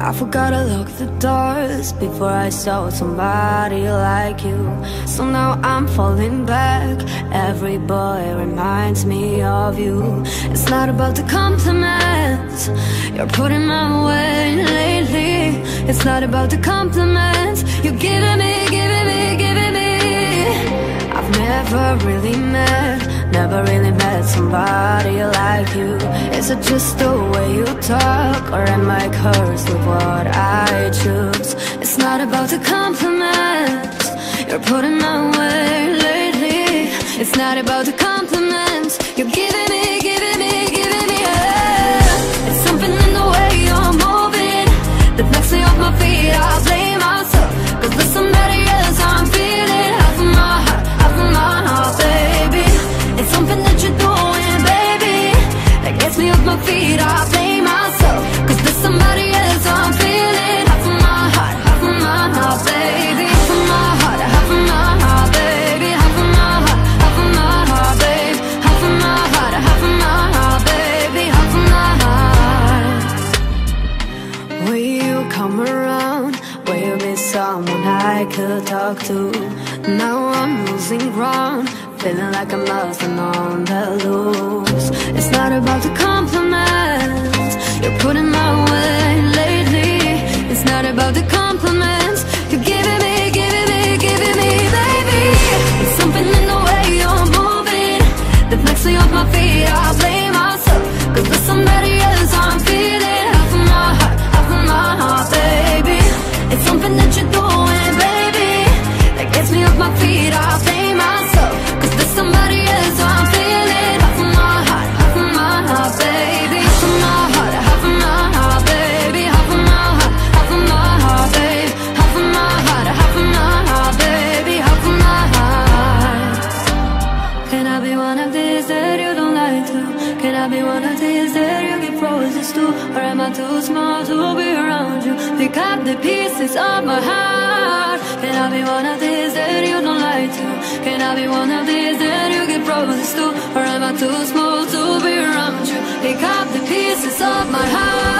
I forgot to lock the doors before I saw somebody like you. So now I'm falling back. Every boy reminds me of you. It's not about the compliments you're putting my way lately. It's not about the compliments you're giving me, giving me, giving me. I've never really met, never really met somebody like you. Is it just the talk, or am I cursed with what I choose? It's not about the compliments you're putting my way lately. It's not about the compliments you're giving me, giving me, giving me. Yeah. It's something in the way you're moving that knocks me off my feet. I'll blame Will you come around? Will you be someone I could talk to? Now I'm losing ground, feeling like I'm lost and on the loose. It's not about the compliments you're putting my way lately. It's not about the compliments you're giving my feet. There's somebody else I'm feeling. Half of my heart, half of my heart, baby. Half of my heart, half of my heart, baby. Half of my heart, half of my heart, baby. Half of my heart. Can I be one of these that you don't like to? Can I be one of these that you give roses to? Or am I too small to be around you? Pick up the pieces of my heart. Can I be one of these that you don't like to? Can I be one of these that you get roses to? Or am I too small to be around you? Pick up the pieces of my heart.